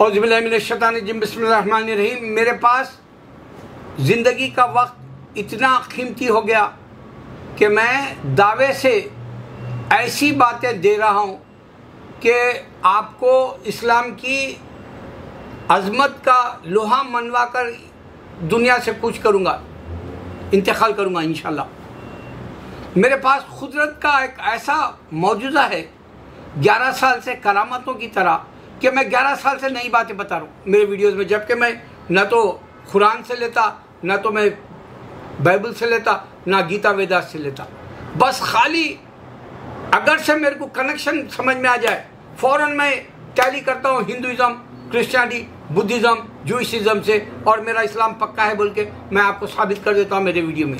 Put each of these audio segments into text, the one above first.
औज़बिल्लाशतानजिम बसमीम मेरे पास ज़िंदगी का वक्त इतना कीमती हो गया कि मैं दावे से ऐसी बातें दे रहा हूँ कि आपको इस्लाम की अजमत का लोहा मनवा कर दुनिया से कुछ करूँगा इंतकाल करूँगा इन मेरे पास खुदरत का एक ऐसा मौजूदा है, ग्यारह साल से करामतों की तरह। कि मैं 11 साल से नई बातें बता रहा हूँ मेरे वीडियोस में, जबकि मैं न तो कुरान से लेता, न तो मैं बाइबल से लेता, ना गीता वेदास से लेता। बस खाली अगर से मेरे को कनेक्शन समझ में आ जाए, फ़ौरन मैं टैली करता हूँ हिंदुज़म क्रिश्चियनिटी, बुद्धिज़्म जूइसिज़म से, और मेरा इस्लाम पक्का है बोल के मैं आपको साबित कर देता हूँ मेरे वीडियो में।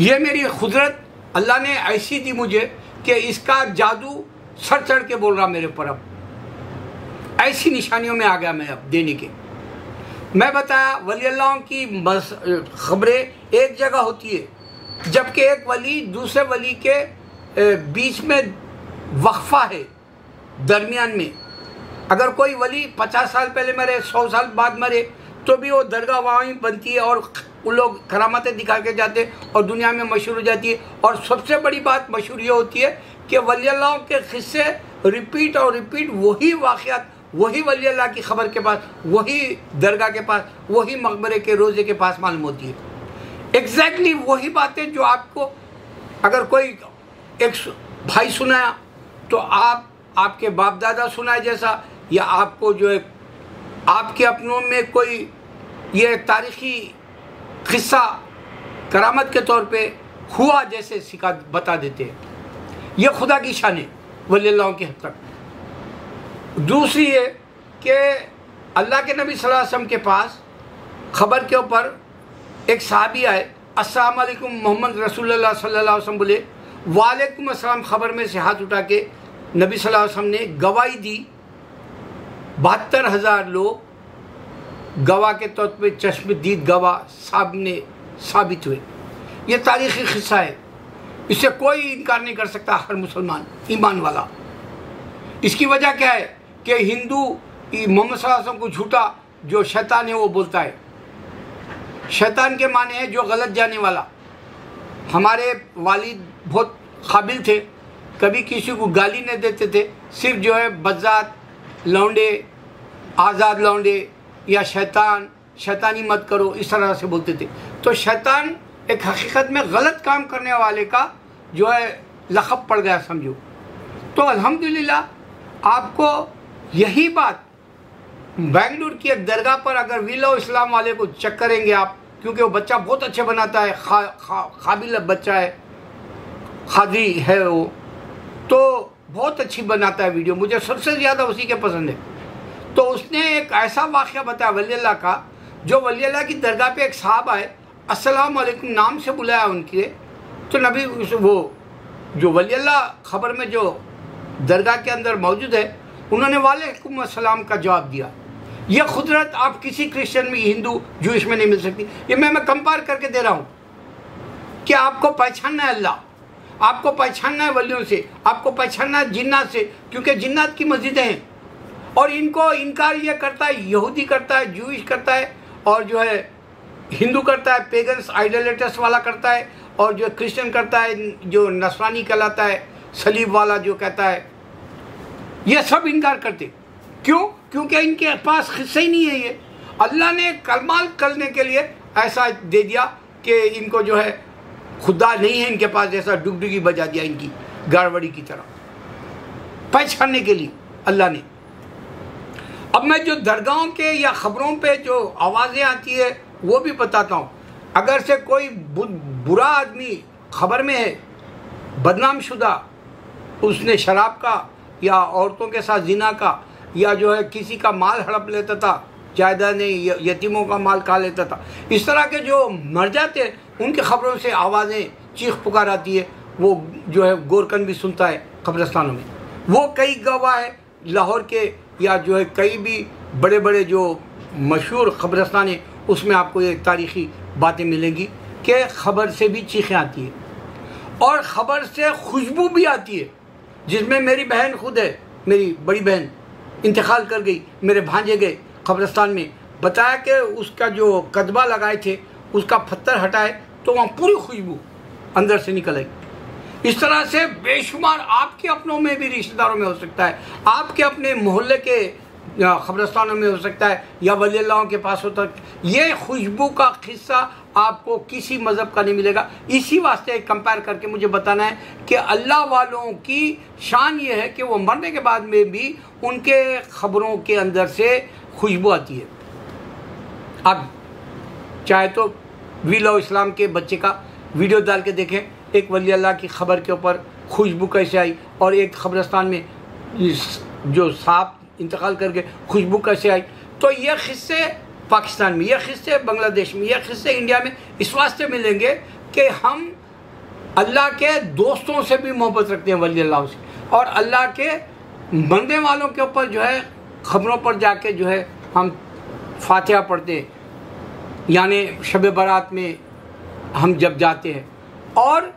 ये मेरी खुदरत, अल्लाह ने ऐसी दी मुझे कि इसका जादू सर चढ़ के बोल रहा मेरे पर अब। ऐसी निशानियों में आ गया मैं अब देने के। मैं बताया, वली अल्लाह की खबरें एक जगह होती है, जबकि एक वली दूसरे वली के बीच में वक्फा है, दरमियान में। अगर कोई वली पचास साल पहले मरे, सौ साल बाद मरे तो भी वो दरगाह वहीं बनती है और वो लोग करामतें दिखा के जाते और दुनिया में मशहूर हो जाती है। और सबसे बड़ी बात मशहूर ये होती है कि वली अल्लाह के किस्से रिपीट और रिपीट वही वाक़ात वही वली अल्लाह की खबर के पास, वही दरगाह के पास, वही मकबरे के रोज़े के पास मालूम होती है। एग्जैक्टली exactly वही बातें जो आपको, अगर कोई एक भाई सुनाया तो आप, आपके बाप दादा सुनाए जैसा, या आपको जो है आपके अपनों में कोई ये तारीखी किस्सा करामत के तौर पे हुआ जैसे सिखा बता देते हैं। ये खुदा की शान है, वली अल्लाह की हद तक। दूसरी है कि अल्लाह के नबी वसल्लम के पास खबर के ऊपर एक साहबी आए असलकुम मोहम्मद अलैहि वसल्लम बोले, वालेकुम अस्सलाम खबर में से हाथ उठा के नबी सल्लल्लाहु अलैहि वसल्लम ने गवाही दी। बहत्तर हज़ार लोग गवाह के तौर पर चश्मदीद गवाह सामने साबित हुए। ये तारीख़ी खिस्सा है। इससे कोई इनकार नहीं कर सकता हर मुसलमान, ईमान वाला। इसकी वजह क्या है? कि हिंदू मोहम्मद को झूठा जो शैतान है वो बोलता है। शैतान के माने हैं जो गलत जाने वाला। हमारे वालिद बहुत काबिल थे, कभी किसी को गाली नहीं देते थे, सिर्फ़ जो है बजात लौंडे, आज़ाद लौंडे या शैतान, शैतानी मत करो, इस तरह से बोलते थे। तो शैतान एक हकीकत में गलत काम करने वाले का जो है लखब पड़ गया, समझो। तो अल्हम्दुलिल्लाह, आपको यही बात बेंगलुरु की एक दरगाह पर अगर विलो इस्लाम वाले को चेक करेंगे आप क्योंकि वो बच्चा बहुत अच्छे बनाता है खा, खा, बच्चा है खादी है वो तो बहुत अच्छी बनाता है वीडियो। मुझे सबसे ज़्यादा उसी के पसंद है। तो उसने एक ऐसा वाक़ बताया वली अल्लाह का जो वली अल्लाह की दरगाह पे एक साहब आए अस्सलाम वालेकुम नाम से बुलाया उनके तो नबी वो जो वली अल्लाह खबर में जो दरगाह के अंदर मौजूद है उन्होंने, वालेकुम अस्सलाम का जवाब दिया। यह खुदरत आप किसी क्रिश्चियन में, हिंदू जूश में नहीं मिल सकती। ये मैं मैं कंपेयर करके दे रहा हूँ कि आपको पहचानना है अल्लाह, आपको पहचानना है वलियों से, आपको पहचानना है जिन्नात से, क्योंकि जिन्नात की मस्जिदें हैं। और इनको इनकार ये करता है, यहूदी करता है जूश करता है, और जो है, हिंदू करता है पेगन्स आइडलेटस वाला करता है, और जो क्रिश्चियन करता है, जो नसवानी कहलाता है, सलीब वाला जो कहता है ये सब इनकार करते। क्यों? क्योंकि इनके पास हिस्सा ही नहीं है ये। अल्लाह ने कलमाल करने के लिए ऐसा दे दिया कि इनको जो है, खुदा नहीं है इनके पास, जैसा डुगडुगी बजा दिया इनकी गड़बड़ी की तरह। पहचानने के लिए अल्लाह ने। अब मैं जो दरगाहों के या ख़बरों पे जो आवाज़ें आती है, वो भी बताता हूँ। अगर से कोई बुरा आदमी खबर में है बदनाम शुदा उसने शराब का या औरतों के साथ जिना का, या जो है किसी का माल हड़प लेता था, जायदाद नहीं यतीमों का माल खा लेता था। इस तरह के जो मर जाते, उनकी खबरों से आवाज़ें चीख पुकार आती है। वो जो है गोरकन भी सुनता है कब्रस्तानों में। वो कई गवाह है लाहौर के, या जो है कई भी बड़े बड़े जो मशहूर कब्रस्तान है, उसमें आपको ये तारीख़ी बातें मिलेंगी कि ख़बर से भी चीखें आती है। और ख़बर से खुशबू भी आती है। जिसमें मेरी बहन खुद है, मेरी बड़ी बहन इंतकाल कर गई, मेरे भांजे गए कब्रस्तान में। बताया कि उसका जो कदबा लगाए थे, उसका पत्थर हटाए तो वहाँ पूरी खुशबू अंदर से निकल आई। इस तरह से बेशुमार आपके अपनों में भी रिश्तेदारों में हो सकता है। आपके अपने मोहल्ले के खबरस्तानों में हो सकता है, या वली के पास है ये खुशबू का हिस्सा आपको किसी मज़हब का नहीं मिलेगा। इसी वास्ते कंपेयर करके मुझे बताना है कि अल्लाह वालों की शान ये है कि वो मरने के बाद में भी उनके ख़बरों के अंदर से खुशबू आती है। अब चाहे तो वीलो इस्लाम के बच्चे का वीडियो डाल के देखें, एक वली अल्लाह की खबर के ऊपर खुशबू कैसे आई और एक खबरस्तान में जो सांप इंतकाल करके खुशबू कैसे आई। तो ये खस्से पाकिस्तान में यह खस्से बांग्लादेश में ये खस्से इंडिया में इस वास्ते मिलेंगे कि हम अल्लाह के दोस्तों से भी मोहब्बत रखते हैं, वली अल्लाह से। और अल्लाह के मरने वालों के ऊपर जो है, खबरों पर जाके जो है, हम फातिहा पढ़ते हैं। यानी शब बारात में हम जब जाते हैं। और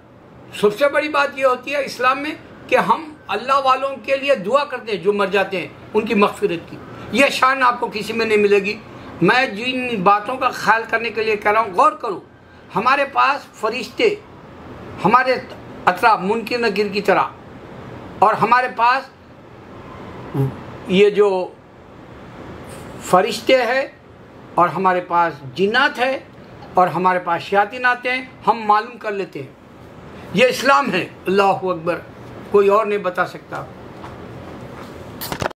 सबसे बड़ी बात यह होती है इस्लाम में कि हम अल्लाह वालों के लिए दुआ करते हैं, जो मर जाते हैं, उनकी मगफिरत की। यह शान आपको किसी में नहीं मिलेगी। मैं जिन बातों का ख्याल करने के लिए कह रहा हूँ, गौर करो। हमारे पास फरिश्ते, हमारे अतरा मुनकिन नगिर की तरह और हमारे पास ये जो फरिश्ते हैं, और हमारे पास जिन्नात है, और हमारे पास शयातीन आते हैं, हम मालूम कर लेते हैं। ये इस्लाम है, अल्लाह अकबर। कोई और नहीं बता सकता।